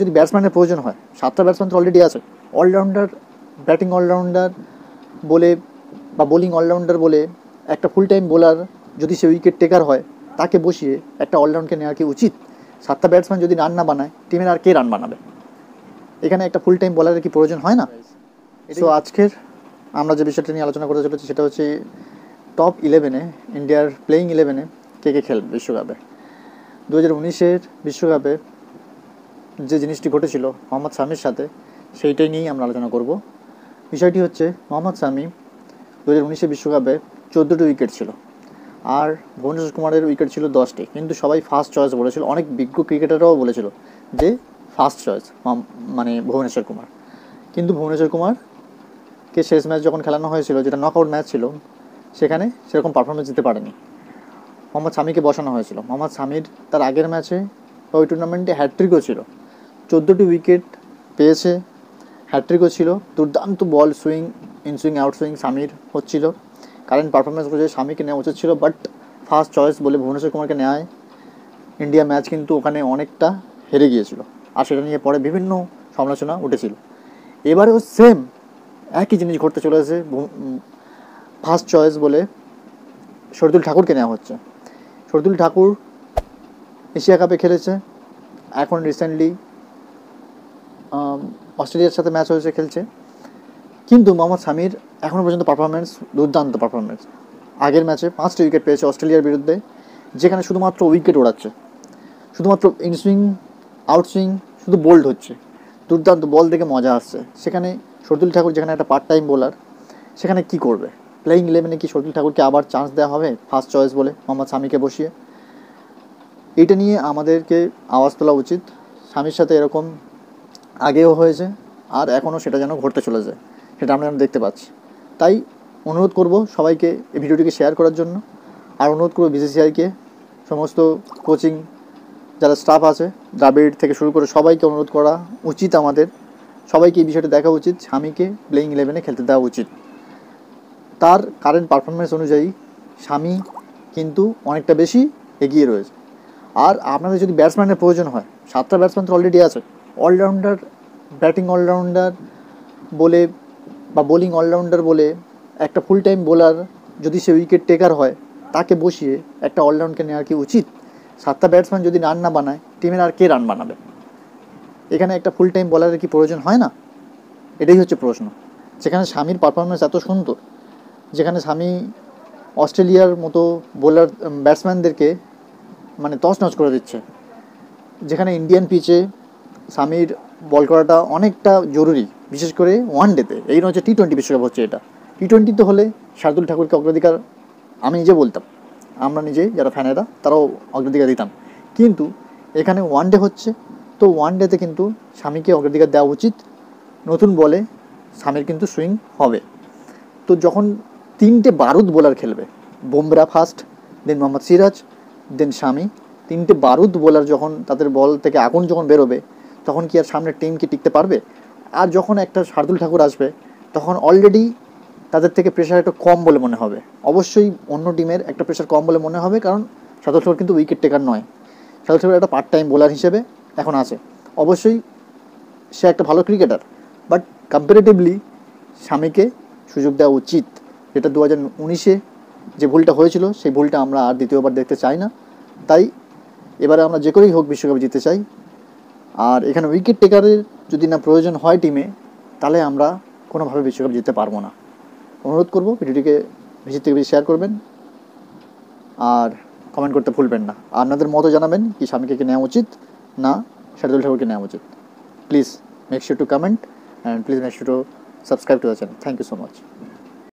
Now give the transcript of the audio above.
যদি ব্যাটসম্যানের প্রয়োজন হয় সাতটা ব্যাটসম্যান তো অলরেডি আছে। অলরাউন্ডার ব্যাটিং অলরাউন্ডার বলে বা বোলিং অলরাউন্ডার বলে একটা ফুল টাইম বোলার যদি সে উইকেট টেকার হয় তাকে বসিয়ে একটা অলরাউন্ডকে নেওয়া কি উচিত? সাতটা ব্যাটসম্যান যদি রান না বানায় টিমের আর কে রান বানাবে? এখানে একটা ফুল টাইম বোলারের কি প্রয়োজন হয় না? সো আজকের আমরা যে বিষয়টা নিয়ে আলোচনা করতে চলেছি সেটা হচ্ছে টপ ইলেভেনে ইন্ডিয়ার প্লেয়িং ইলেভেনে কে কে খেলবে বিশ্বকাপে? দু হাজার উনিশের বিশ্বকাপে যে জিনিসটি ঘটেছিল মোহাম্মদ শামির সাথে, সেইটাই নিয়েই আমরা আলোচনা করব। বিষয়টি হচ্ছে, মোহাম্মদ শামি দু হাজার উনিশে বিশ্বকাপে চোদ্দোটি উইকেট ছিল। আর ভুবনেশ্বর কুমারের উইকেট ছিল দশটি। কিন্তু সবাই ফার্স্ট চয়েস বলেছিল। অনেক বিজ্ঞ ক্রিকেটাররাও বলেছিল যে ফার্স্ট চয়েস মানে ভুবনেশ্বর কুমার। কিন্তু ভুবনেশ্বর কুমারকে শেষ ম্যাচ যখন খেলানো হয়েছিল, যেটা নক নকআউট ম্যাচ ছিল, সেখানে সেরকম পারফরমেন্স দিতে পারেনি। মোহাম্মদ শামিকে বসানো হয়েছিল। মোহাম্মদ শামির তার আগের ম্যাচে ওই টুর্নামেন্টে হ্যাট্রিকও ছিল। চোদ্দোটি উইকেট পেয়েছে। হ্যাট্রিকও ছিল। দুর্দান্ত ball swing in swing out swing শামির হচ্ছিল। কারেন্ট পারফরমেন্স করেছে স্বামীকে নেওয়া উচিত ছিল বাট ফার্স্ট চয়েস বলে ভুবনেশ্বর কুমারকে নেয় ইন্ডিয়া ম্যাচ কিন্তু ওখানে অনেকটা হেরে গিয়েছিল। আর সেটা নিয়ে পরে বিভিন্ন সমালোচনা উঠেছিল। এবারেও সেম একই জিনিস ঘটতে চলেছে ফার্স্ট চয়েস বলে শরদুল ঠাকুরকে নেওয়া হচ্ছে। শরদুল ঠাকুর এশিয়া কাপে খেলেছে। এখন রিসেন্টলি অস্ট্রেলিয়ার সাথে ম্যাচ হয়েছে, খেলছে। কিন্তু মোহাম্মদ সামির এখনও পর্যন্ত পারফরমেন্স দুর্দান্ত পারফরমেন্স আগের ম্যাচে পাঁচটি উইকেট পেয়েছে অস্ট্রেলিয়ার বিরুদ্ধে, যেখানে শুধুমাত্র উইকেট ওড়াচ্ছে। শুধুমাত্র ইনসুইং আউটসুইং শুধু বোল্ড হচ্ছে। দুর্দান্ত বল দেখে মজা আসছে। সেখানে শরদুল ঠাকুর, যেখানে একটা পার্ট টাইম বোলার সেখানে কি করবে? প্লেয়িং ইলেভেনে কি শরদুল ঠাকুরকে আবার চান্স দেওয়া হবে? ফার্স্ট চয়েস বলে মোহাম্মদ সামিকে বসিয়ে। এটা নিয়ে আমাদেরকে আওয়াজ তোলা উচিত। স্বামীর সাথে এরকম আগেও হয়েছে, আর এখনও সেটা যেন ঘটতে চলেছে সেটা আমরা যেন দেখতে পাচ্ছি। তাই অনুরোধ করব সবাইকে এই ভিডিওটিকে শেয়ার করার জন্য, আর অনুরোধ করব বিসিসিআইকে সমস্ত কোচিং যারা স্টাফ আছে দ্রাবিড় থেকে শুরু করে সবাইকে অনুরোধ করা উচিত আমাদের। সবাইকে এই বিষয়টা দেখা উচিত, স্বামীকে প্লেয়িং ইলেভেনে খেলতে দেওয়া উচিত। তার কারেন্ট পারফরমেন্স অনুযায়ী স্বামী কিন্তু অনেকটা বেশি এগিয়ে রয়েছে। আর আপনাদের যদি ব্যাটসম্যানের প্রয়োজন হয়, সাতটা ব্যাটসম্যান তো অলরেডি আছে অলরাউন্ডার ব্যাটিং অলরাউন্ডার বলে বা বোলিং অলরাউন্ডার বলে একটা ফুল টাইম বোলার যদি সে উইকেট টেকার হয়, তাকে বসিয়ে একটা অলরাউন্ডকে নেওয়া কি উচিত? সাতটা ব্যাটসম্যান যদি রান না বানায় টিমের আর কে রান বানাবে? এখানে একটা ফুল টাইম বোলারের কি প্রয়োজন হয় না? এটাই হচ্ছে প্রশ্ন। যেখানে স্বামীর পারফরমেন্স এত সুন্দর, যেখানে স্বামী অস্ট্রেলিয়ার মতো বোলার ব্যাটসম্যানদেরকে মানে তছনছ করে দিচ্ছে, যেখানে ইন্ডিয়ান পিচে স্বামীর বল করাটা অনেকটা জরুরি, বিশেষ করে ওয়ান ডেতে এই হচ্ছে টি টোয়েন্টি বিশ্বকাপ হচ্ছে এটা। টি টোয়েন্টিতে হলে শার্দুল ঠাকুরকে অগ্রাধিকার আমি নিজে বলতাম। আমরা নিজেই যারা ফ্যানেরা তারাও অগ্রাধিকার দিতাম। কিন্তু এখানে ওয়ান ডে হচ্ছে, তো ওয়ান ডেতে কিন্তু স্বামীকে অগ্রাধিকার দেওয়া উচিত। নতুন বলে স্বামীর কিন্তু সুইং হবে। তো যখন তিনটে বারুদ বোলার খেলবে, Bumrah first then Mohammed Siraj then Shami, তিনটে বারুদ বোলার যখন তাদের বল থেকে আগুন যখন বেরোবে তখন কি আর সামনের টিম কি টিকতে পারবে? আর যখন একটা শার্দুল ঠাকুর আসবে, তখন অলরেডি তাদের থেকে প্রেশার একটু কম বলে মনে হবে। অবশ্যই অন্য টিমের একটা প্রেশার কম বলে মনে হবে, কারণ শার্দুল ঠাকুর কিন্তু উইকেট টেকার নয়। শার্দুল ঠাকুর একটা পার্ট টাইম বোলার হিসেবে এখন আছে। অবশ্যই সে একটা ভালো ক্রিকেটার বাট কম্পারেটিভলি স্বামীকে সুযোগ দেওয়া উচিত। যেটা দু হাজার উনিশে যে ভুলটা হয়েছিল, সেই ভুলটা আমরা আর দ্বিতীয়বার দেখতে চাই না। তাই এবারে আমরা যে করেই হোক বিশ্বকাপ জিতে চাই। আর এখানে উইকেট টেকারের যদি না প্রয়োজন হয় টিমে তাহলে আমরা কোনোভাবে বিশ্বকাপ জিততে পারব না। অনুরোধ করব ভিডিওটিকে বেশি থেকে বেশি শেয়ার করবেন আর কমেন্ট করতে ভুলবেন না। আপনাদের মতো জানাবেন কি স্বামীকে কি নেওয়া উচিত, না শারদুল ঠাকুরকে নেওয়া উচিত। Please make sure to comment and please make sure to subscribe to the channel thank you so much